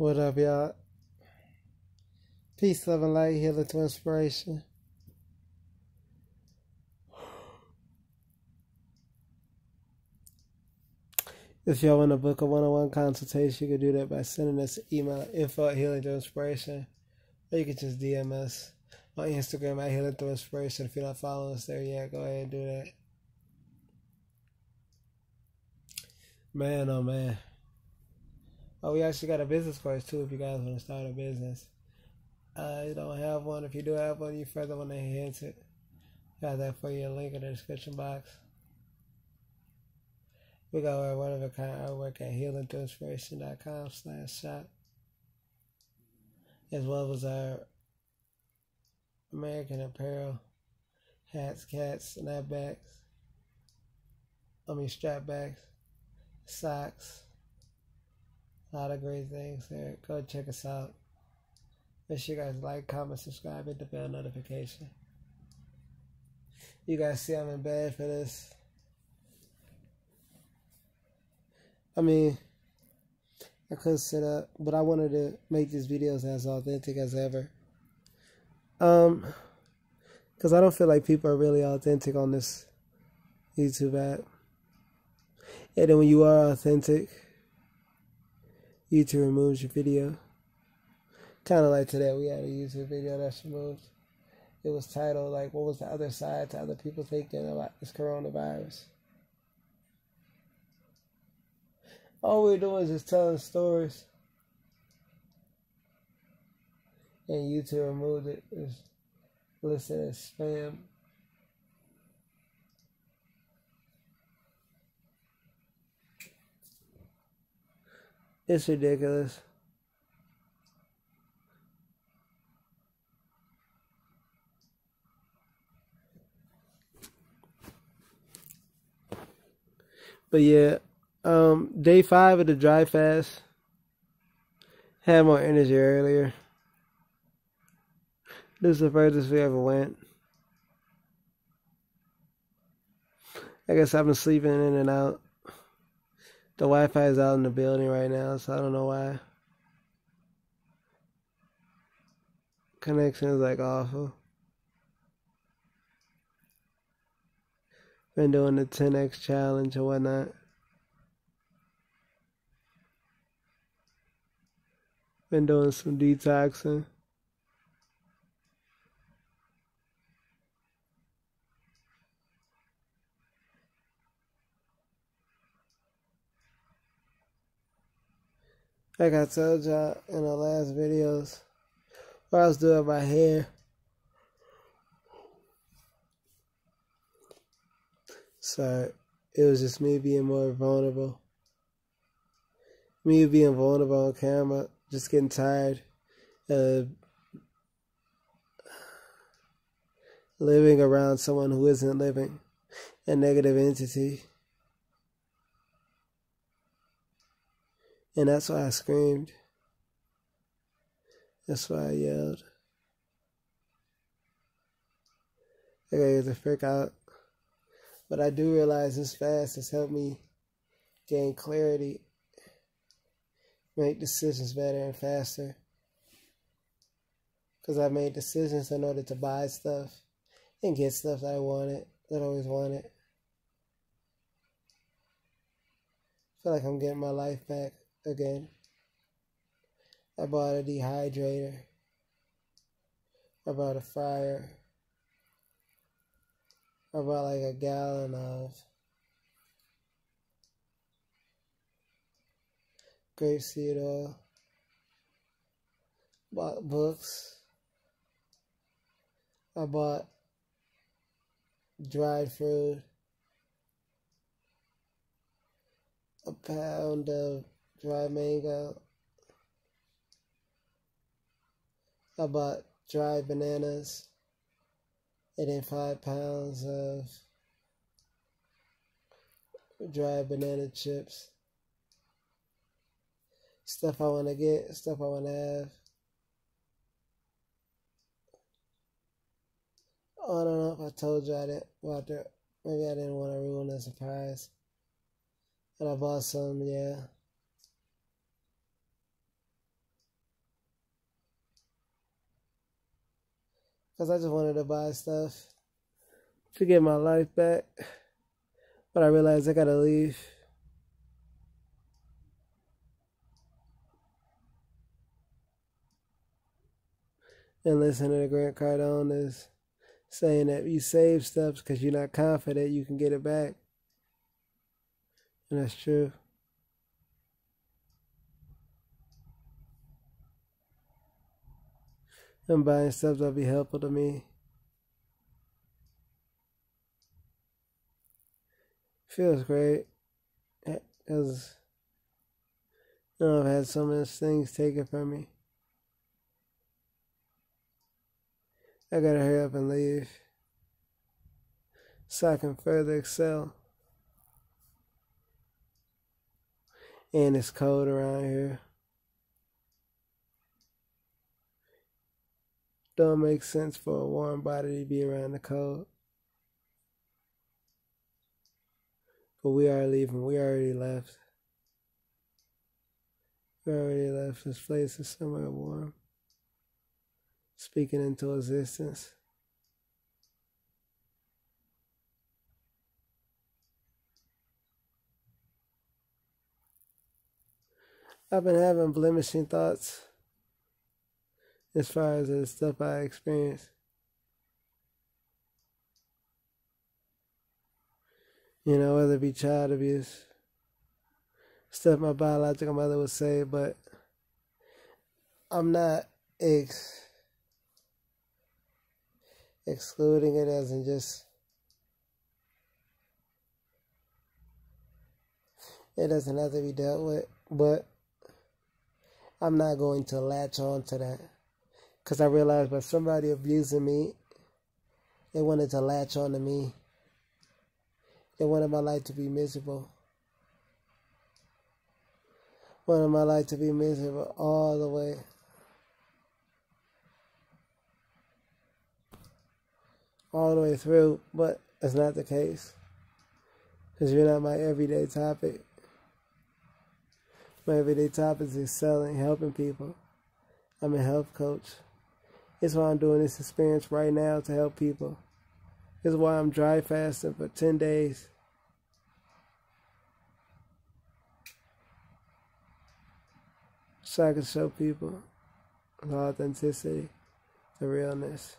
What up, y'all? Peace, love, and light, healing through inspiration. If y'all want to book a one-on-one consultation, you can do that by sending us an email info at healing through inspiration, or you can just DM us on Instagram at healing through inspiration. If you're not following us there yet, go ahead and do that. Man, oh man. Oh, we actually got a business course too if you guys want to start a business. Uh, you don't have one. If you do have one, you further want to enhance it. Got that for you. Link in the description box. We got our one of a kind artwork at healingthroughinspiration.com slash shop. As well as our American apparel, hats, cats, snapbacks. I mean strapbacks, socks. A lot of great things there. Go check us out. Make sure you guys like, comment, subscribe, hit the bell notification. You guys see I'm in bed for this. I mean, I couldn't sit up, but I wanted to make these videos as authentic as ever. Um, because I don't feel like people are really authentic on this YouTube app. And then when you are authentic, YouTube removes your video. Kind of like today, we had a YouTube video that's removed. It was titled, like, what was the other side to other people thinking about this coronavirus? All we're doing is just telling stories. And YouTube removed it. It's listed as spam. It's ridiculous. But yeah, um, day five of the dry fast. Had more energy earlier. This is the furthest we ever went. I guess I've been sleeping in and out. The Wi-Fi is out in the building right now, so I don't know why. Connection is like awful. Been doing the 10x challenge and whatnot. Been doing some detoxing. Like I told y'all in the last videos, what I was doing my hair. So it was just me being more vulnerable. Me being vulnerable on camera, just getting tired of living around someone who isn't living, a negative entity. And that's why I screamed. That's why I yelled. I gotta get the out. But I do realize this fast has helped me gain clarity, make decisions better and faster. Because I made decisions in order to buy stuff and get stuff that I wanted, that I always wanted. I feel like I'm getting my life back again. I bought a dehydrator. I bought a fryer. I bought like a gallon of grapeseed oil. Bought books. I bought dried fruit. A pound of dried mango. I bought dried bananas and then five pounds of dried banana chips. Stuff I want to get, stuff I want to have. I don't know if I told you I didn't. Well, maybe I didn't want to ruin the surprise. And I bought some, yeah. Because I just wanted to buy stuff to get my life back. But I realized I gotta leave. And listen to the Grant Cardone is saying that you save stuff because you're not confident you can get it back. And that's true. And buying stuff that'll be helpful to me. Feels great. Because you know, I've had so many things taken from me. I gotta hurry up and leave so I can further excel. And it's cold around here. Don't make sense for a warm body to be around the cold. But we are leaving. We already left. We already left. This place is somewhere warm speaking into existence. I've been having blemishing thoughts as far as the stuff I experienced. You know, whether it be child abuse, stuff my biological mother would say, but I'm not ex excluding it as in just it doesn't have to be dealt with but i'm not going to latch on to that because i realized by somebody abusing me they wanted to latch on to me they wanted my life to be miserable wanted my life to be miserable all the way all the way through, but that's not the case. Because you're not my everyday topic. My everyday topic is selling, helping people. I'm a health coach. It's why I'm doing this experience right now to help people. It's why I'm dry fasting for 10 days. So I can show people the authenticity, the realness.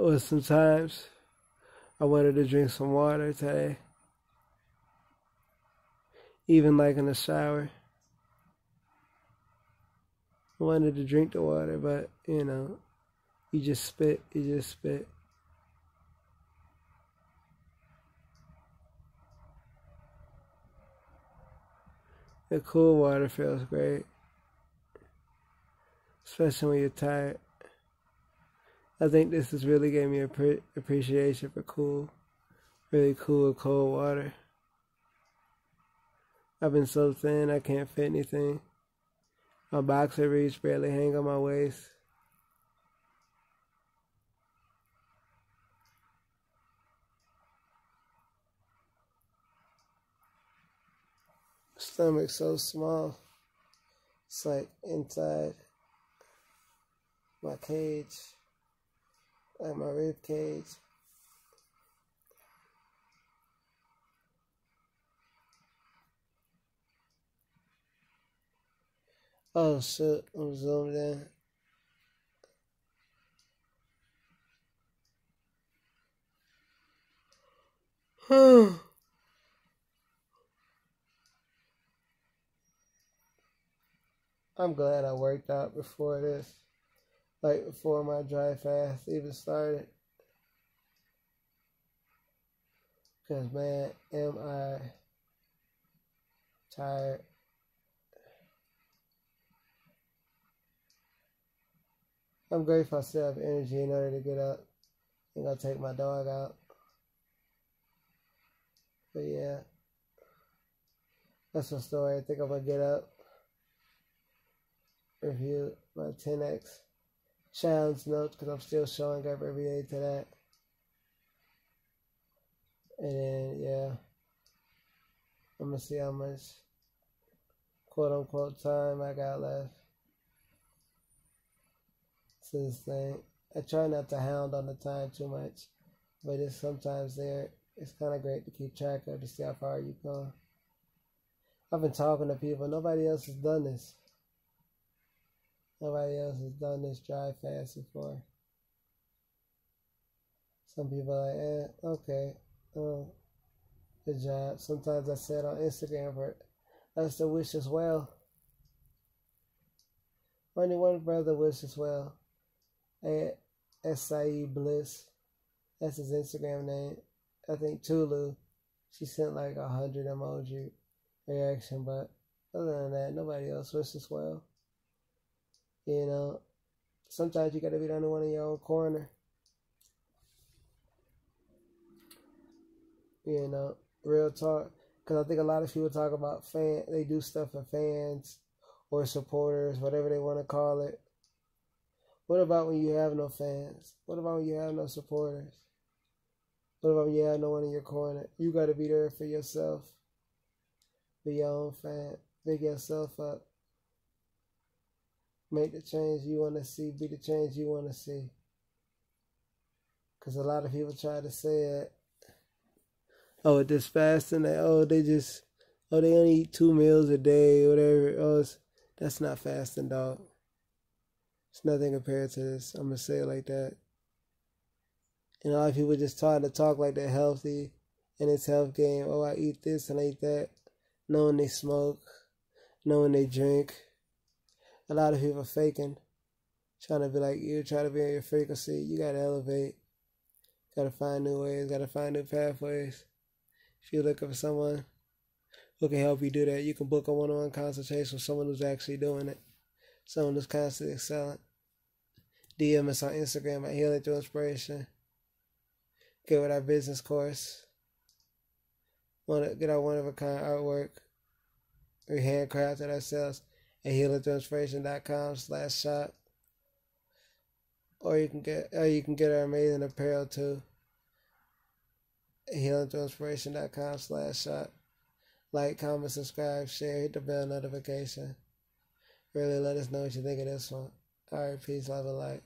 Or sometimes I wanted to drink some water today. Even like in the shower. I wanted to drink the water, but you know, you just spit, you just spit. The cool water feels great, especially when you're tired. I think this has really gave me a pre- appreciation for cool, really cool cold water. I've been so thin I can't fit anything. My boxer briefs barely hang on my waist. Stomach so small. It's like inside my cage like my rib cage. Oh shit, I'm zoomed in. I'm glad I worked out before this like before my dry fast even started. Because, man, am I tired. I'm grateful I still have energy in order to get up and go take my dog out. But yeah, that's my story. I think I'm gonna get up, review my 10x challenge notes because I'm still showing up every day to that. And then, yeah, I'm gonna see how much quote unquote time I got left to this thing. I try not to hound on the time too much, but it's sometimes there. It's kind of great to keep track of to see how far you go. I've been talking to people. Nobody else has done this. Nobody else has done this dry fast before. Some people are like, eh, okay, uh, good job. Sometimes I said on Instagram for us to wish as well. Only one brother wishes well. At Saeed Bliss. That's his Instagram name. I think Tulu. She sent like a hundred emoji reaction, but other than that, nobody else wishes well. You uh, know, sometimes you got to be the only one in your own corner. You uh, know, real talk. Because I think a lot of people talk about fan, they do stuff for fans or supporters, whatever they want to call it. What about when you have no fans? What about when you have no supporters? What about when you have no one in your corner? You got to be there for yourself. Be your own fan. Pick yourself up. Make the change you want to see. Be the change you want to see. Because a lot of people try to say it. Oh, this fasting. Oh, they just, oh, they only eat two meals a day, whatever. Oh, that's not fasting, dog. It's nothing compared to this. I'm going to say it like that. And a lot of people just try to talk like they're healthy in this health game. Oh, I eat this and I eat that. Knowing they smoke, knowing they drink a lot of people faking, trying to be like you, trying to be on your frequency. You gotta elevate. Gotta find new ways. Gotta find new pathways. If you're looking for someone who can help you do that, you can book a one-on-one consultation with someone who's actually doing it. Someone who's constantly excelling. DM us on Instagram at Healing Through Inspiration. Get with our business course. Want to get our one of a kind artwork. We handcrafted ourselves at healingthroughinspiration.com slash shop. Or you can get or you can get our amazing apparel too. Healingthroughinspiration.com slash shop. Like, comment, subscribe, share, hit the bell notification. Really let us know what you think of this one. Alright, peace, love, and light.